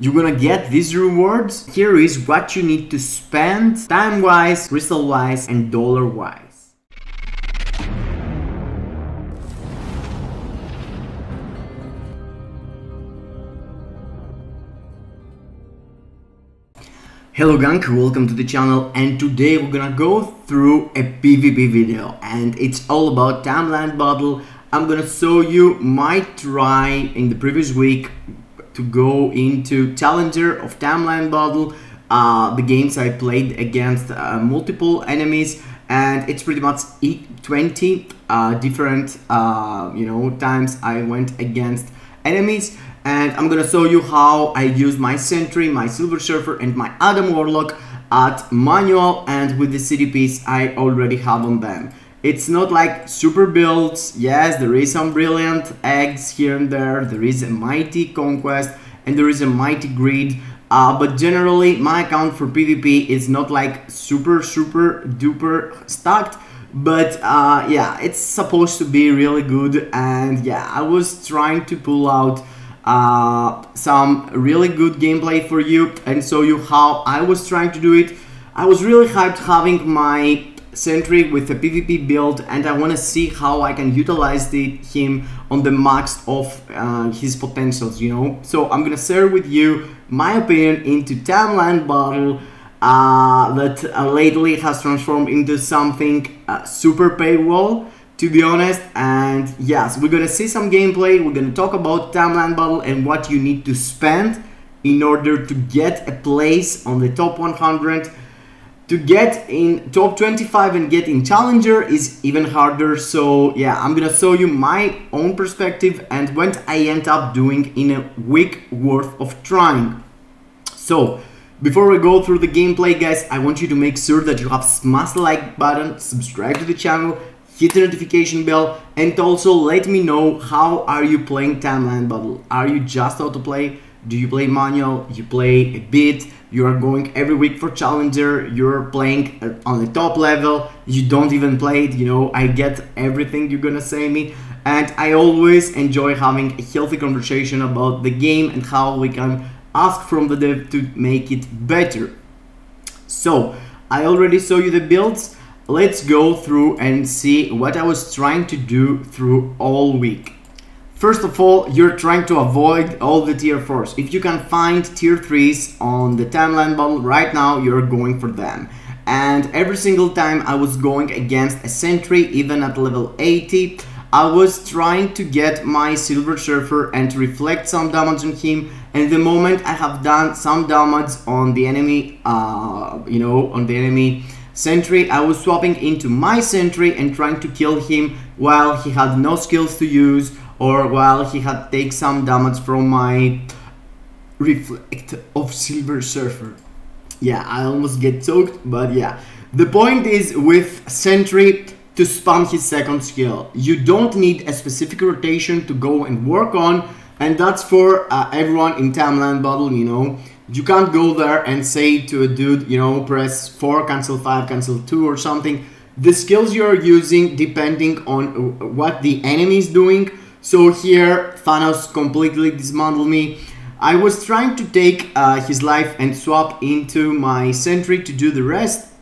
you're gonna get these rewards. Here is what you need to spend time-wise, crystal-wise, and dollar-wise. Hello gang, welcome to the channel and today we're gonna go through a PvP video and it's all about Timeline Battle. I'm gonna show you my try in the previous week to go into Challenger of Timeline Battle, uh, the games I played against uh, multiple enemies and it's pretty much 20 uh, different uh, you know times I went against enemies and I'm gonna show you how I use my Sentry, my Silver Surfer and my Adam Warlock at manual and with the CTPs I already have on them. It's not like super builds, yes there is some brilliant eggs here and there, there is a mighty conquest and there is a mighty greed. Uh, but generally my account for PvP is not like super super duper stacked. But uh, yeah it's supposed to be really good. And yeah I was trying to pull out uh, some really good gameplay for you. And show you how I was trying to do it. I was really hyped having my Sentry with a PvP build and I want to see how I can utilize the, him on the max of uh, his potentials, you know. So I'm gonna share with you my opinion into Timeline Battle uh, that uh, lately has transformed into something uh, super paywall to be honest. And yes we're gonna see some gameplay. We're gonna talk about timeline battle and what you need to spend in order to get a place on the top 100 to get in top 25 and get in challenger is even harder. So yeah i'm gonna show you my own perspective and what i end up doing in a week worth of trying. So before we go through the gameplay guys i want you to make sure that you have smash the like button subscribe to the channel hit the notification bell and also let me know how are you playing timeline battle? Are you just how to play do you play manual? You play a bit. You are going every week for challenger. You're playing uh, on the top level. You don't even play it you know. I get everything you're gonna say me. And i always enjoy having a healthy conversation about the game and how we can ask from the dev to make it better. So i already saw you the builds. Let's go through and see what I was trying to do through all week. First of all, you're trying to avoid all the tier 4s. If you can find tier 3s on the timeline bundle right now, you're going for them. And every single time I was going against a sentry, even at level 80, I was trying to get my Silver Surfer and to reflect some damage on him. And the moment I have done some damage on the enemy, uh, you know, on the enemy Sentry, I was swapping into my Sentry and trying to kill him while he had no skills to use or while he had take some damage from my Reflect of Silver Surfer. Yeah, I almost get choked, but yeah. The point is with Sentry to spam his second skill. You don't need a specific rotation to go and work on and that's for uh, everyone in Timeline Battle, you know. You can't go there and say to a dude, you know, press 4, cancel 5, cancel 2 or something. The skills you're using depending on what the enemy is doing. So here, Thanos completely dismantled me. I was trying to take uh, his life and swap into my sentry to do the rest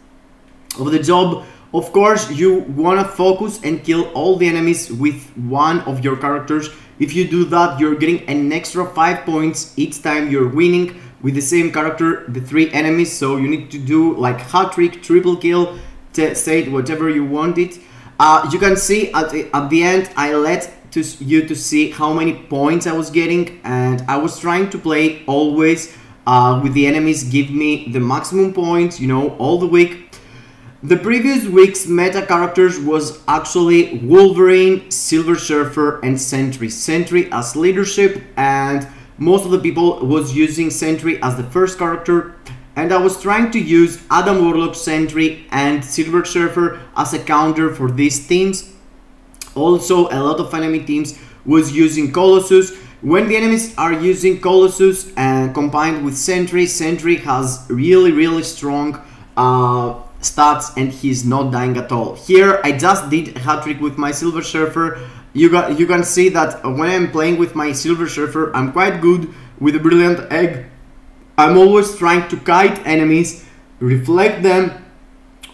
of the job. Of course, you want to focus and kill all the enemies with one of your characters. If you do that, you're getting an extra 5 points each time you're winning with the same character, the three enemies. So you need to do like hat trick, triple kill, say whatever you want it. Uh, you can see at the, at the end, I let to you to see how many points I was getting, and I was trying to play always uh, with the enemies give me the maximum points, you know, all the week. The previous week's meta characters was actually Wolverine, Silver Surfer, and Sentry. Sentry as leadership and most of the people was using Sentry as the first character and I was trying to use Adam Warlock, Sentry and Silver Surfer as a counter for these teams. Also, a lot of enemy teams was using Colossus. When the enemies are using Colossus and combined with Sentry, Sentry has really, really strong uh, stats and he's not dying at all. Here, I just did a hat trick with my Silver Surfer you got you can see that when I'm playing with my Silver Surfer, I'm quite good with a Brilliant Egg I'm always trying to kite enemies, reflect them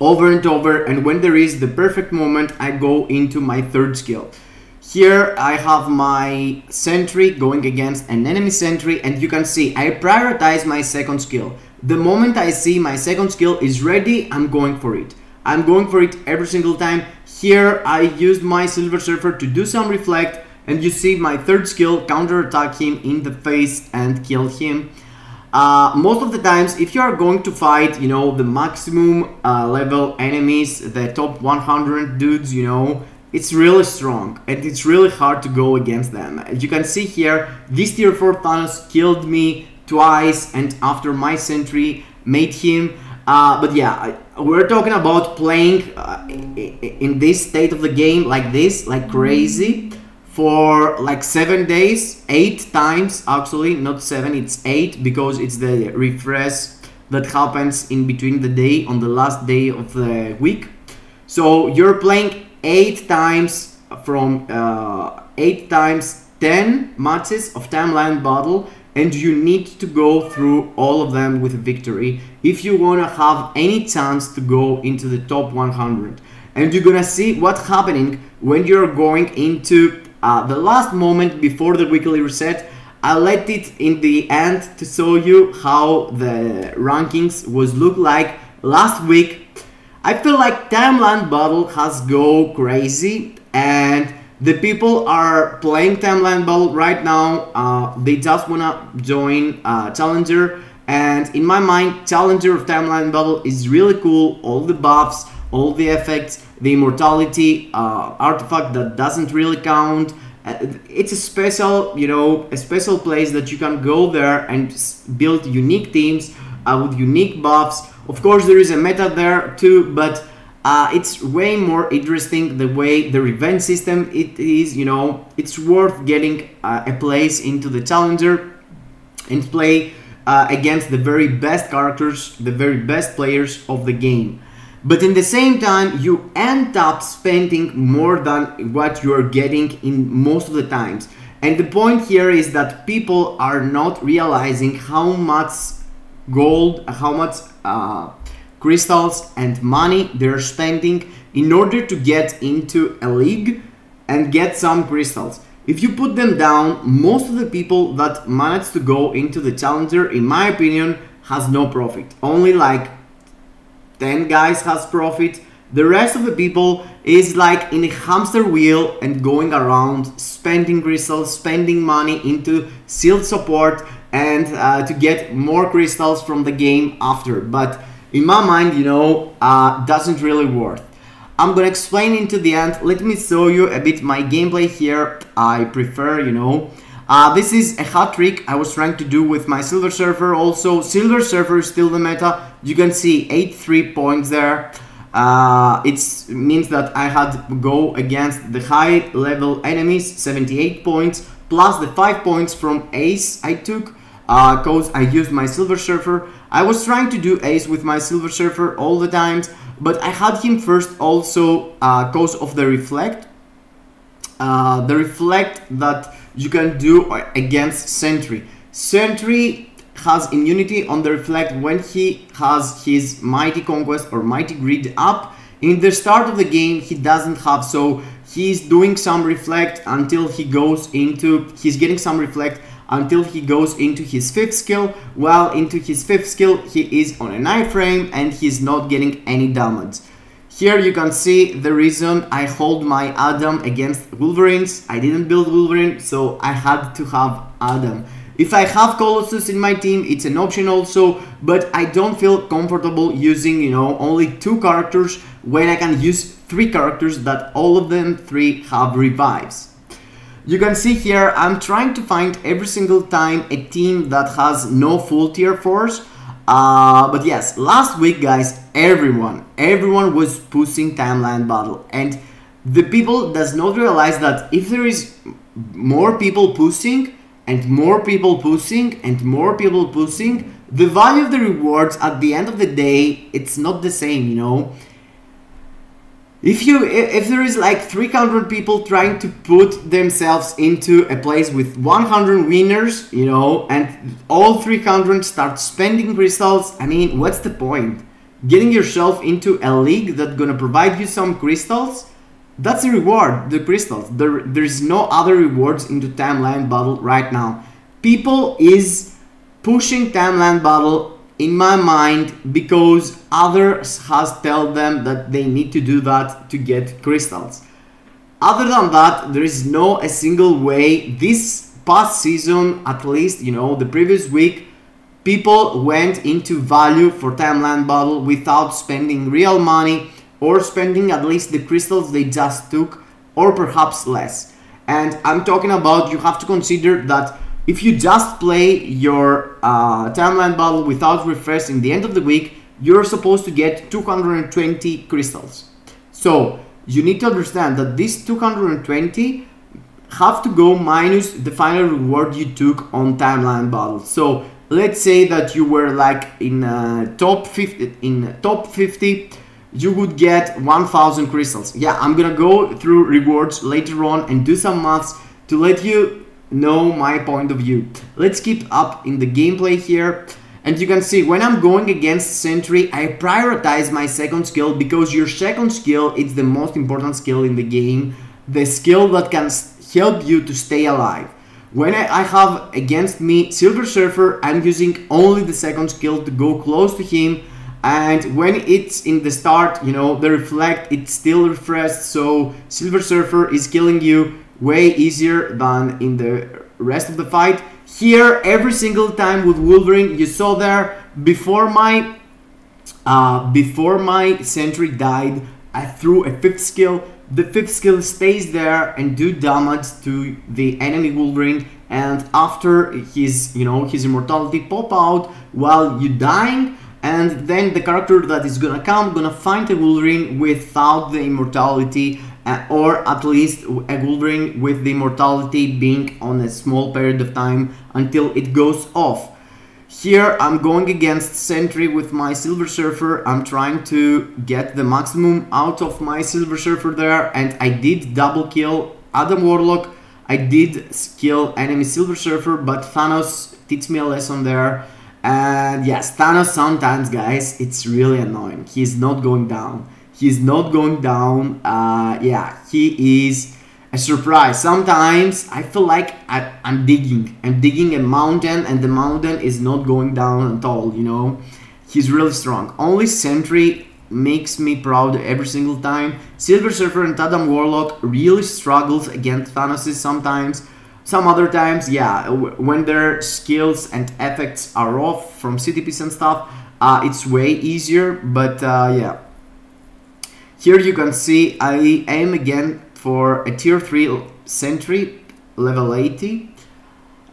over and over, and when there is the perfect moment, I go into my third skill. Here I have my sentry going against an enemy sentry and you can see I prioritize my second skill. The moment I see my second skill is ready, I'm going for it. I'm going for it every single time. Here I used my Silver Surfer to do some reflect and you see my third skill counter attack him in the face and kill him. Uh, most of the times if you are going to fight you know the maximum uh, level enemies the top 100 dudes you know it's really strong and it's really hard to go against them. As you can see here this tier 4 Thanos killed me twice and after my sentry made him. Uh, but yeah we're talking about playing uh, in this state of the game like this like crazy for like seven days, eight times actually, not seven, it's eight because it's the refresh that happens in between the day on the last day of the week. So you're playing eight times from uh, eight times 10 matches of Timeline Battle and you need to go through all of them with victory if you want to have any chance to go into the top 100 and you're gonna see what's happening when you're going into uh, the last moment before the weekly reset, I let it in the end to show you how the rankings was look like last week. I feel like Timeline Battle has go crazy and the people are playing Timeline Battle right now. Uh, they just wanna join uh, Challenger and in my mind Challenger of Timeline Battle is really cool. All the buffs, all the effects, the immortality uh, artifact that doesn't really count. Uh, it's a special, you know, a special place that you can go there and build unique teams uh, with unique buffs. Of course, there is a meta there too, but uh, it's way more interesting the way the revenge system it is. You know, it's worth getting uh, a place into the challenger and play uh, against the very best characters, the very best players of the game. But in the same time, you end up spending more than what you're getting in most of the times. And the point here is that people are not realizing how much gold, how much uh, crystals and money they're spending in order to get into a league and get some crystals. If you put them down, most of the people that manage to go into the challenger, in my opinion, has no profit. Only like 10 guys has profit. The rest of the people is like in a hamster wheel and going around spending crystals, spending money into shield support and uh, to get more crystals from the game after. But in my mind, you know, uh, doesn't really worth. I'm gonna explain into the end. Let me show you a bit my gameplay here. I prefer, you know, uh, this is a hat trick I was trying to do with my Silver Surfer also. Silver Surfer is still the meta. You can see 8-3 points there. Uh, it means that I had to go against the high level enemies, 78 points, plus the 5 points from Ace I took because uh, I used my Silver Surfer. I was trying to do Ace with my Silver Surfer all the times, but I had him first also because uh, of the Reflect. Uh, the Reflect that you can do against Sentry. Sentry has immunity on the Reflect when he has his Mighty Conquest or Mighty Greed up. In the start of the game, he doesn't have, so he's doing some Reflect until he goes into, he's getting some Reflect until he goes into his fifth skill. While into his fifth skill, he is on an iframe and he's not getting any damage. Here you can see the reason I hold my Adam against Wolverines. I didn't build Wolverine, so I had to have Adam. If I have Colossus in my team, it's an option also, but I don't feel comfortable using, you know, only two characters when I can use three characters that all of them three have revives. You can see here, I'm trying to find every single time a team that has no full tier force uh, but yes, last week, guys, everyone, everyone was pushing timeline battle, and the people does not realize that if there is more people pushing and more people pushing and more people pushing, the value of the rewards at the end of the day, it's not the same, you know. If you if there is like 300 people trying to put themselves into a place with 100 winners you know and all 300 start spending crystals i mean what's the point? Getting yourself into a league that's gonna provide you some crystals that's the reward the crystals. There there's no other rewards into timeline battle right now. People is pushing Timeline battle in my mind because others has tell them that they need to do that to get crystals. Other than that, there is no a single way this past season, at least, you know, the previous week, people went into value for timeline battle without spending real money or spending at least the crystals they just took or perhaps less. And I'm talking about you have to consider that if you just play your uh, timeline battle without refreshing the end of the week, you're supposed to get 220 crystals. So you need to understand that these 220 have to go minus the final reward you took on timeline battle. So let's say that you were like in uh, top 50 in top 50 you would get 1000 crystals yeah i'm gonna go through rewards later on and do some maths to let you know my point of view. Let's keep up in the gameplay here. And you can see when I'm going against Sentry, I prioritize my second skill because your second skill is the most important skill in the game. The skill that can help you to stay alive. When I have against me Silver Surfer, I'm using only the second skill to go close to him. And when it's in the start, you know, the reflect, it's still refreshed, so Silver Surfer is killing you way easier than in the rest of the fight. Here, every single time with Wolverine, you saw there before my uh, before my sentry died, I threw a fifth skill. The fifth skill stays there and do damage to the enemy Wolverine. And after his, you know, his immortality pop out while you dying, and then the character that is gonna come gonna find a Wolverine without the immortality uh, or at least a Wolverine with the immortality being on a small period of time until it goes off. Here I'm going against Sentry with my Silver Surfer. I'm trying to get the maximum out of my Silver Surfer there and I did double kill Adam Warlock. I did kill enemy Silver Surfer but Thanos teach me a lesson there. And yes, Thanos sometimes guys, it's really annoying. He's not going down. He's not going down. Uh, yeah, he is a surprise. Sometimes I feel like I, am digging. I'm digging a mountain and the mountain is not going down at all, you know. He's really strong. Only Sentry makes me proud every single time. Silver Surfer and Adam Warlock really struggles against Thanos sometimes. Some other times, yeah, when their skills and effects are off from CTPs and stuff, uh, it's way easier. But uh, yeah, here you can see I aim again for a tier 3 sentry level 80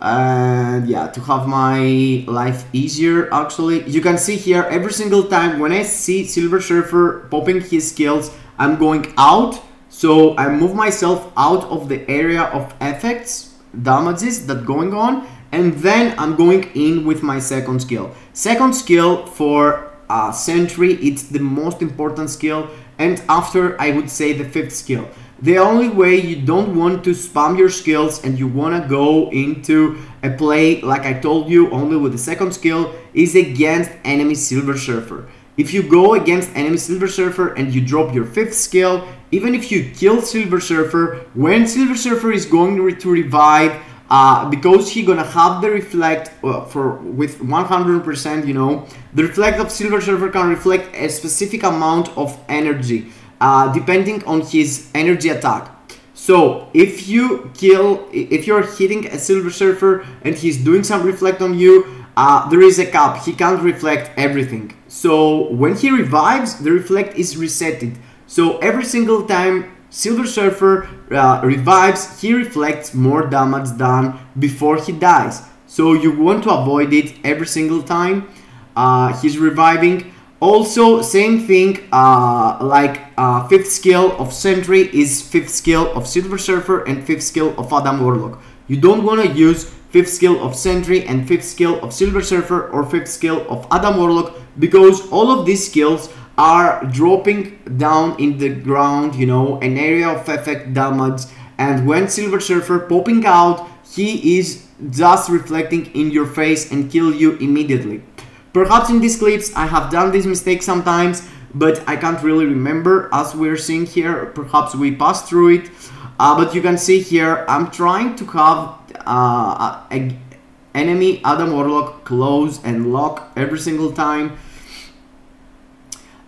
and yeah to have my life easier actually. You can see here every single time when I see Silver Surfer popping his skills I'm going out. So I move myself out of the area of effects damages that going on and then I'm going in with my second skill. Second skill for uh, sentry it's the most important skill and after I would say the fifth skill. The only way you don't want to spam your skills and you want to go into a play like I told you only with the second skill is against enemy Silver Surfer. If you go against enemy Silver Surfer and you drop your fifth skill, even if you kill Silver Surfer, when Silver Surfer is going to revive, uh, because he gonna have the reflect uh, for with 100% you know the reflect of silver surfer can reflect a specific amount of energy uh, depending on his energy attack. So if you kill if you're hitting a silver surfer and he's doing some reflect on you uh, there is a cap. He can't reflect everything. So when he revives the reflect is resetted. So every single time Silver Surfer uh, revives, he reflects more damage than before he dies. So you want to avoid it every single time uh, he's reviving. Also, same thing uh, like uh, fifth skill of Sentry is fifth skill of Silver Surfer and fifth skill of Adam Warlock. You don't want to use fifth skill of Sentry and fifth skill of Silver Surfer or fifth skill of Adam Warlock because all of these skills are dropping down in the ground, you know, an area of effect damage. And when Silver Surfer popping out, he is just reflecting in your face and kill you immediately. Perhaps in these clips I have done this mistake sometimes, but I can't really remember as we're seeing here. Perhaps we passed through it. Uh, but you can see here, I'm trying to have uh, enemy Adam Warlock close and lock every single time.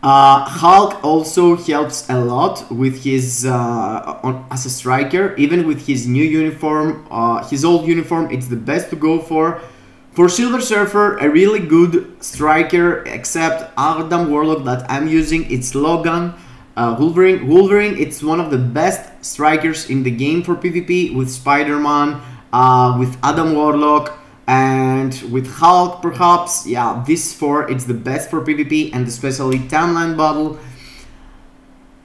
Uh, Hulk also helps a lot with his uh, on, as a striker, even with his new uniform, uh, his old uniform. It's the best to go for. For Silver Surfer, a really good striker, except Adam Warlock that I'm using. It's Logan. Uh, Wolverine, Wolverine, it's one of the best strikers in the game for PvP with Spider-Man, uh, with Adam Warlock, and with Hulk perhaps, yeah, this 4 it's the best for PvP and especially timeline battle.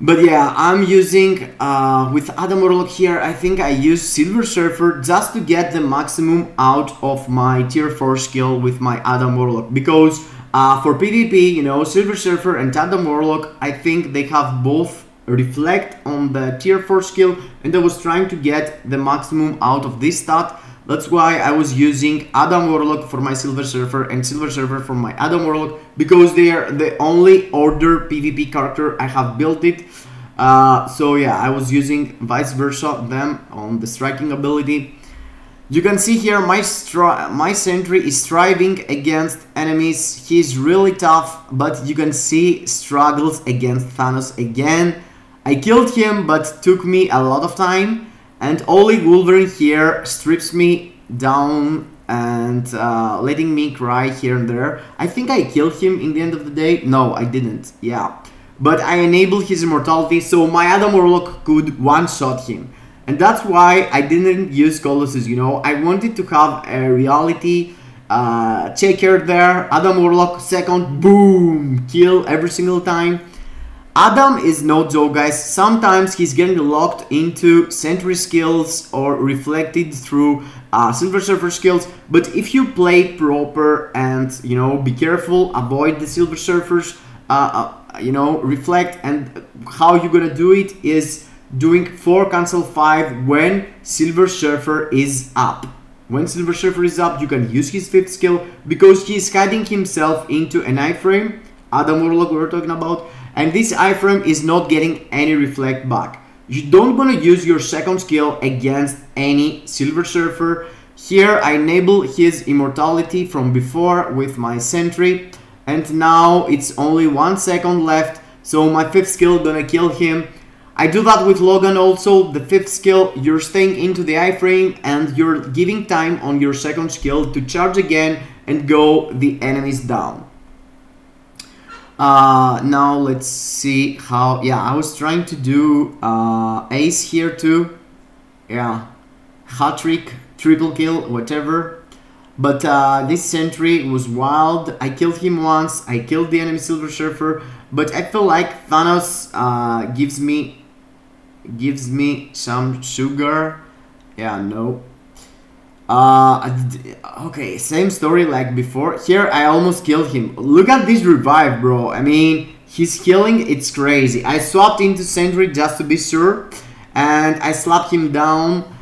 But yeah, I'm using, uh, with Adam Warlock here, I think I use Silver Surfer just to get the maximum out of my tier 4 skill with my Adam Warlock. Because uh, for PvP, you know, Silver Surfer and Adam Warlock, I think they have both reflect on the tier 4 skill and I was trying to get the maximum out of this stat that's why I was using Adam Warlock for my Silver Surfer and Silver Surfer for my Adam Warlock because they are the only order PvP character I have built it. Uh, so yeah, I was using vice versa them on the striking ability. You can see here my my sentry is striving against enemies. He's really tough, but you can see struggles against Thanos again. I killed him, but took me a lot of time. And only Wolverine here strips me down and uh, letting me cry here and there. I think I killed him in the end of the day. No, I didn't. Yeah. But I enabled his immortality so my Adam Warlock could one-shot him. And that's why I didn't use Colossus, you know. I wanted to have a reality uh, checker there. Adam Warlock, second, boom, kill every single time. Adam is no joke guys, sometimes he's getting locked into sentry skills or reflected through uh, Silver Surfer skills, but if you play proper and, you know, be careful, avoid the Silver Surfers, uh, uh, you know, reflect and how you're gonna do it is doing 4 cancel 5 when Silver Surfer is up. When Silver Surfer is up, you can use his 5th skill because he's hiding himself into an iframe, Adam Warlock we were talking about, and this iframe is not getting any reflect back. You don't want to use your second skill against any Silver Surfer. Here I enable his immortality from before with my sentry and now it's only one second left so my fifth skill gonna kill him. I do that with Logan also, the fifth skill, you're staying into the iframe and you're giving time on your second skill to charge again and go the enemies down. Uh, now let's see how, yeah, I was trying to do uh, ace here too. Yeah, hat trick, triple kill, whatever. But uh, this sentry was wild. I killed him once. I killed the enemy Silver Surfer. But I feel like Thanos uh, gives me gives me some sugar. Yeah, no. Uh, okay, same story like before. Here, I almost killed him. Look at this revive, bro. I mean, his healing, it's crazy. I swapped into Sentry just to be sure. And I slapped him down.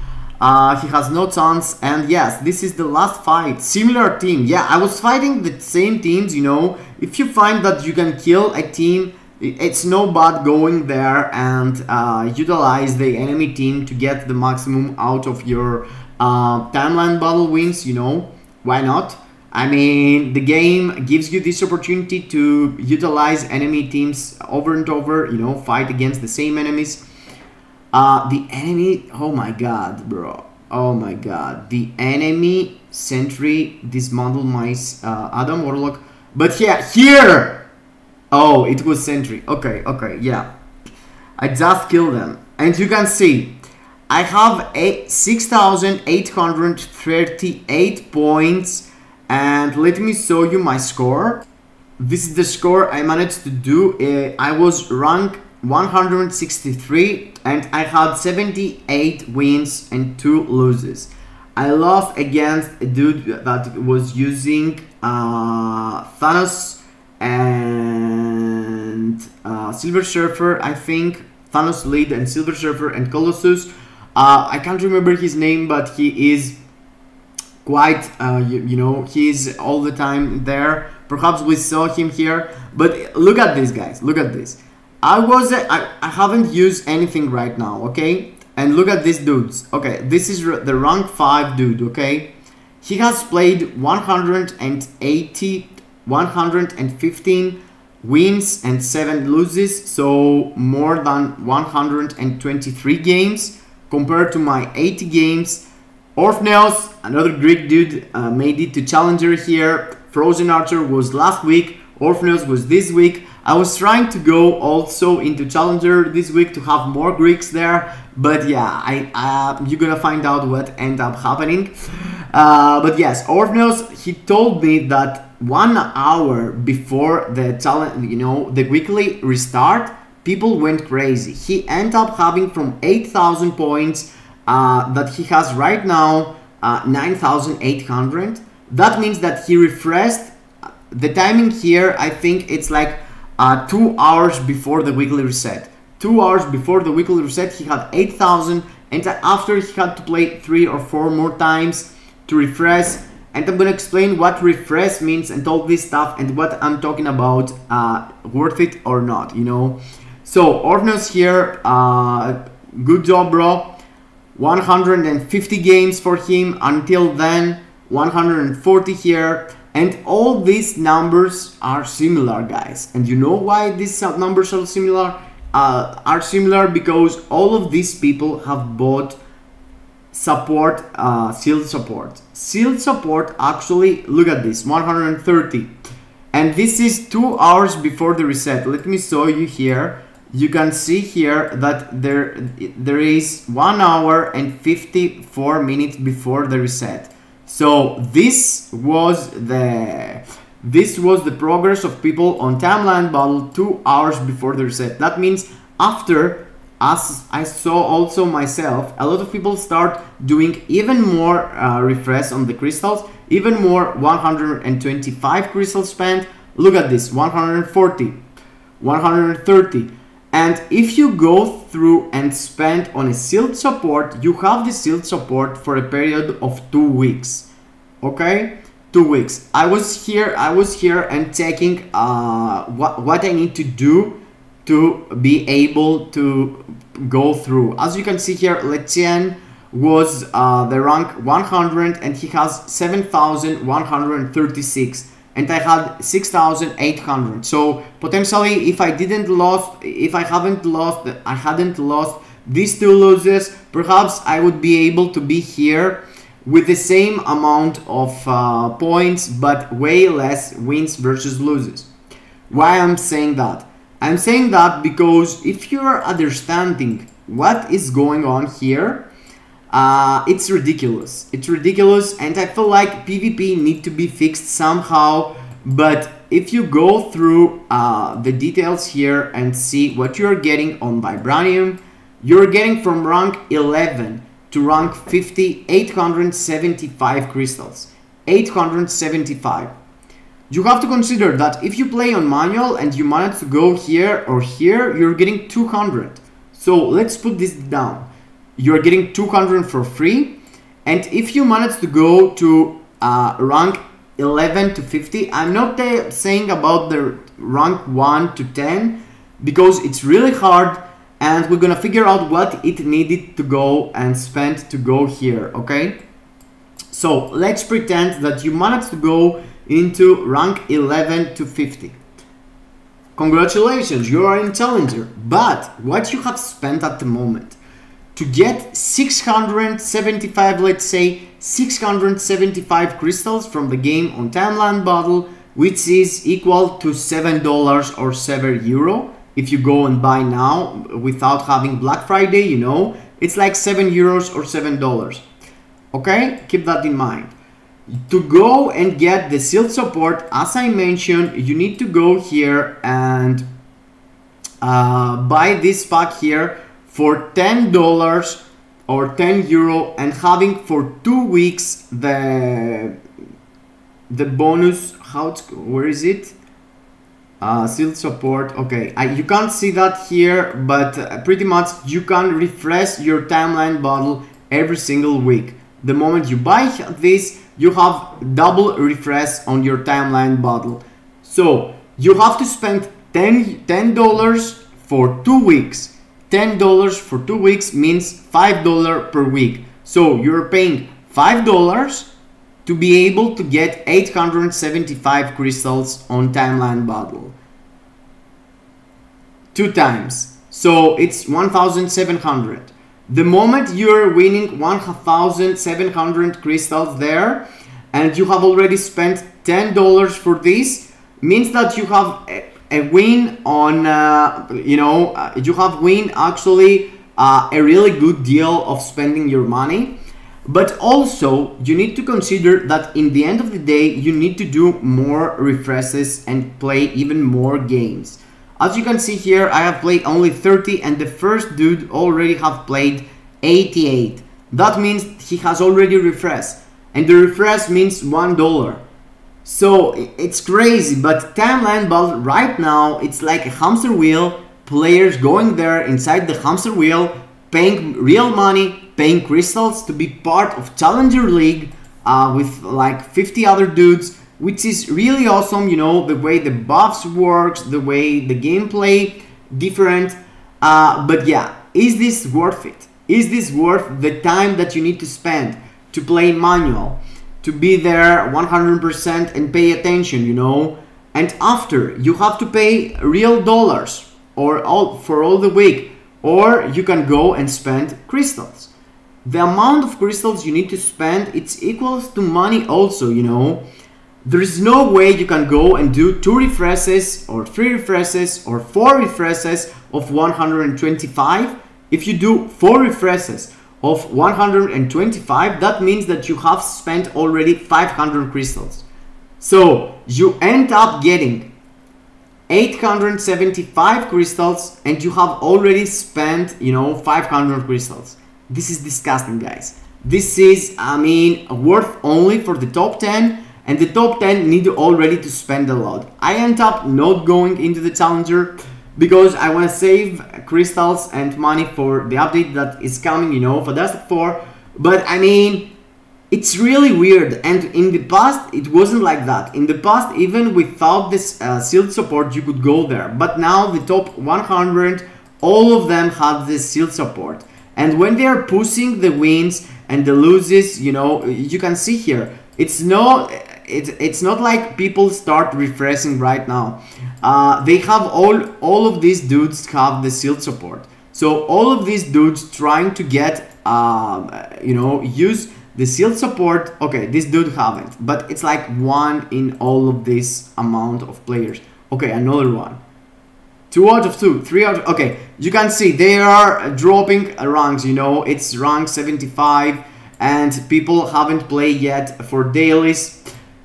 Uh, he has no chance. And yes, this is the last fight. Similar team. Yeah, I was fighting the same teams, you know. If you find that you can kill a team, it's no bad going there and uh, utilize the enemy team to get the maximum out of your uh, timeline battle wins, you know, why not? I mean, the game gives you this opportunity to utilize enemy teams over and over, you know, fight against the same enemies. Uh, the enemy, oh my god, bro. Oh my god. The enemy sentry dismantled my uh, Adam Warlock. But yeah, here! Oh, it was sentry. Okay, okay, yeah. I just killed them. And you can see, I have a 6,838 points and let me show you my score. This is the score I managed to do. Uh, I was ranked 163 and I had 78 wins and 2 losses. I lost against a dude that was using uh, Thanos and Silver Surfer, I think, Thanos Lead and Silver Surfer and Colossus. Uh, I can't remember his name, but he is quite, uh, you, you know, he's all the time there. Perhaps we saw him here, but look at this, guys. Look at this. I was, I, I haven't used anything right now, okay? And look at these dudes. Okay, this is the rank 5 dude, okay? He has played 180, 115 wins and 7 loses, so more than 123 games compared to my 80 games. Orphneos, another Greek dude, uh, made it to Challenger here. Frozen Archer was last week. Orphneos was this week. I was trying to go also into Challenger this week to have more Greeks there, but yeah, I uh, you're gonna find out what end up happening. Uh, but yes, Orphneos, he told me that one hour before the challenge, you know, the weekly restart, people went crazy. He ended up having from 8,000 points uh, that he has right now, uh, 9,800. That means that he refreshed the timing here. I think it's like uh, two hours before the weekly reset. Two hours before the weekly reset, he had 8,000 and after he had to play three or four more times to refresh and I'm gonna explain what refresh means and all this stuff and what I'm talking about uh, worth it or not, you know. So Orphneos here, uh, good job bro. 150 games for him. Until then, 140 here. And all these numbers are similar guys. And you know why these numbers are similar? Uh, are similar because all of these people have bought support uh, shield support. Shield support actually look at this 130 and this is two hours before the reset. Let me show you here you can see here that there there is one hour and 54 minutes before the reset so this was the this was the progress of people on timeline battle two hours before the reset that means after as I saw also myself, a lot of people start doing even more uh, refresh on the crystals, even more 125 crystals spent. Look at this, 140, 130. And if you go through and spend on a shield support, you have the shield support for a period of two weeks. Okay? Two weeks. I was here, I was here and checking uh, what, what I need to do to be able to go through. As you can see here, Letien was uh, the rank 100 and he has 7,136 and I had 6,800. So potentially if I didn't lost, if I haven't lost, I hadn't lost these two losses, perhaps I would be able to be here with the same amount of uh, points but way less wins versus loses. Why I'm saying that? I'm saying that because if you're understanding what is going on here, uh, it's ridiculous. It's ridiculous and I feel like PvP need to be fixed somehow. But if you go through uh, the details here and see what you're getting on Vibranium, you're getting from rank 11 to rank 50, 875 crystals. 875 you have to consider that if you play on manual and you manage to go here or here, you're getting 200. So let's put this down. You're getting 200 for free. And if you manage to go to uh, rank 11 to 50, I'm not saying about the rank 1 to 10 because it's really hard and we're gonna figure out what it needed to go and spend to go here, okay? So let's pretend that you managed to go into rank 11 to 50. Congratulations, you are in Challenger, but what you have spent at the moment to get 675, let's say 675 crystals from the game on Timeline Battle, which is equal to $7 or 7 euro. If you go and buy now without having Black Friday, you know, it's like 7 euros or $7. Okay, keep that in mind to go and get the shield support as I mentioned you need to go here and uh, buy this pack here for $10 or 10 euro and having for two weeks the the bonus how where is it? Uh, shield support okay. I, you can't see that here but uh, pretty much you can refresh your timeline battle every single week. The moment you buy this you have double refresh on your timeline battle so you have to spend 10 dollars for two weeks $10 for two weeks means $5 per week. So you're paying $5 to be able to get 875 crystals on timeline battle. Two times. So it's 1700 the moment you're winning 1700 crystals there and you have already spent $10 for this means that you have eh, a, win on uh, you know uh, you have win actually uh, a really good deal of spending your money. But also you need to consider that in the end of the day you need to do more refreshes and play even more games. As you can see here I have played only 30 and the first dude already have played 88 that means he has already refreshed. And the refresh means one dollar so it's crazy but timeline ball right now it's like a hamster wheel players going there inside the hamster wheel paying real money paying crystals to be part of Challenger League uh, with like 50 other dudes, which is really awesome. You know the way the buffs works, the way the gameplay different. Uh, but yeah, is this worth it? Is this worth the time that you need to spend to play manual, to be there 100% and pay attention? You know, and after you have to pay real dollars or all for all the week, or you can go and spend crystals. The amount of crystals you need to spend it's equals to money also you know? There is no way you can go and do two refreshes or three refreshes or four refreshes of 125 if you do four refreshes of 125 that means that you have spent already 500 crystals so you end up getting 875 crystals and you have already spent you know 500 crystals this is disgusting, guys. This is, I mean, worth only for the top 10 and the top 10 need already to spend a lot. I end up not going into the challenger because I want to save crystals and money for the update that is coming, you know, for Fantastic 4. But I mean, it's really weird and in the past it wasn't like that. In the past, even without this uh, shield support, you could go there. But now the top 100, all of them have this shield support. And when they are pushing the wins and the loses, you know, you can see here, it's not it's it's not like people start refreshing right now. Uh, they have all all of these dudes have the shield support. So all of these dudes trying to get um, you know use the shield support. Okay, this dude haven't, but it's like one in all of this amount of players. Okay, another one. Two out of two, three out of, okay, you can see they are dropping ranks, you know, it's rank 75 and people haven't played yet for dailies.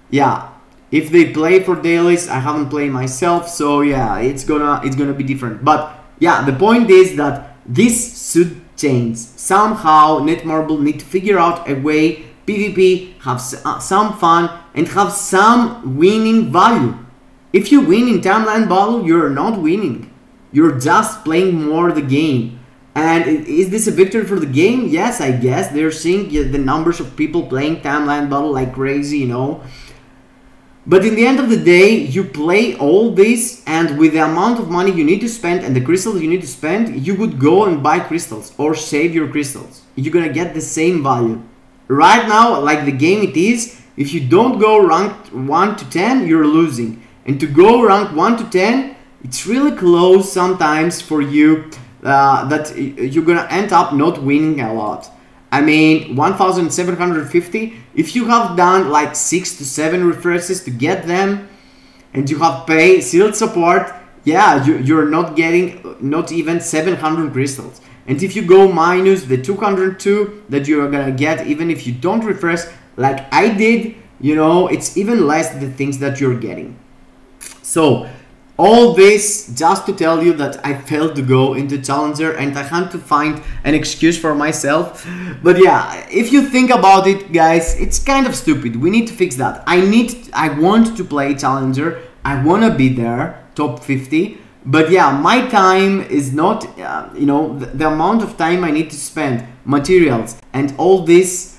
Yeah, if they play for dailies, I haven't played myself, so yeah, it's gonna, it's gonna be different. But yeah, the point is that this should change. Somehow Netmarble need to figure out a way PvP, have uh, some fun and have some winning value. If you win in Timeline Battle, you're not winning. You're just playing more the game. And is this a victory for the game? Yes, I guess. They're seeing the numbers of people playing Timeline Battle like crazy, you know. But in the end of the day, you play all this and with the amount of money you need to spend and the crystals you need to spend, you would go and buy crystals or save your crystals. You're gonna get the same value. Right now, like the game it is, if you don't go ranked 1 to 10, you're losing. And to go rank 1 to 10, it's really close sometimes for you uh, that you're gonna end up not winning a lot. I mean, 1750, if you have done like 6 to 7 refreshes to get them, and you have paid shield support, yeah, you, you're not getting not even 700 crystals. And if you go minus the 202 that you're gonna get even if you don't refresh like I did, you know, it's even less the things that you're getting. So all this just to tell you that I failed to go into Challenger and I had to find an excuse for myself. But yeah, if you think about it, guys, it's kind of stupid. We need to fix that. I need, I want to play Challenger. I want to be there top 50 but yeah my time is not uh, you know the, the amount of time i need to spend materials and all this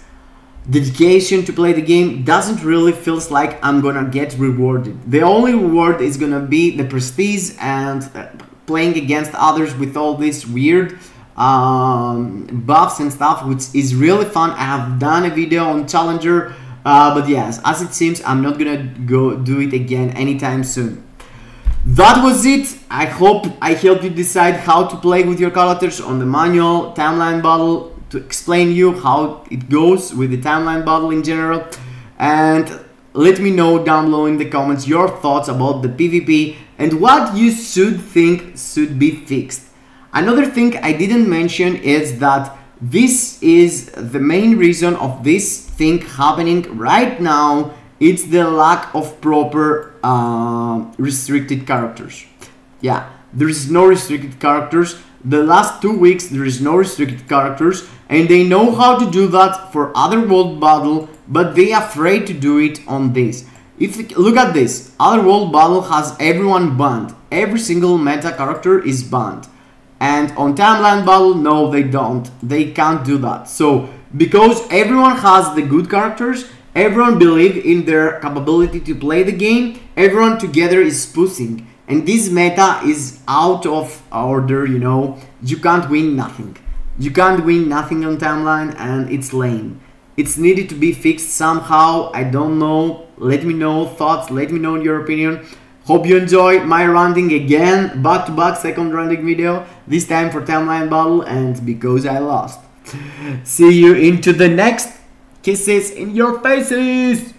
dedication to play the game doesn't really feels like i'm gonna get rewarded. The only reward is gonna be the prestige and uh, playing against others with all this weird um, buffs and stuff which is really fun. I have done a video on challenger uh, but yes as it seems i'm not gonna go do it again anytime soon. That was it. I hope I helped you decide how to play with your characters on the manual timeline battle to explain you how it goes with the timeline battle in general. And let me know down below in the comments your thoughts about the PvP and what you should think should be fixed. Another thing I didn't mention is that this is the main reason of this thing happening right now it's the lack of proper uh, restricted characters. Yeah, there is no restricted characters. The last two weeks there is no restricted characters and they know how to do that for other world battle but they are afraid to do it on this. If look at this, other world battle has everyone banned. Every single meta character is banned. And on timeline battle, no, they don't. They can't do that. So because everyone has the good characters, Everyone believe in their capability to play the game. Everyone together is pushing. And this meta is out of order, you know. You can't win nothing. You can't win nothing on timeline and it's lame. It's needed to be fixed somehow. I don't know. Let me know thoughts. Let me know your opinion. Hope you enjoyed my ranting again. Back to back second ranting video. This time for timeline battle and because I lost. See you into the next Kisses in your faces!